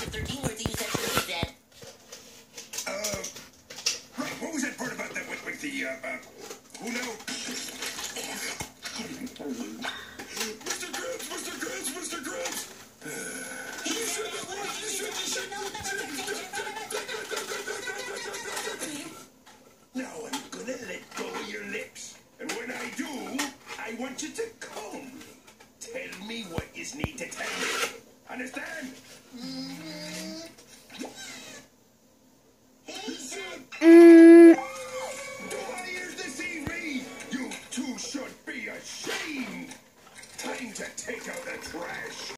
for 13 words that you said should be. Uh, right, what was that part about that with, with the, uh, uh, who know? Mr. Krabs, Mr. Krabs, Mr. Krabs! You said the word, you said you should Now I'm gonna let go of your lips. And when I do, I want you to come. Tell me what you need to tell me. Understand? Time to take out the trash.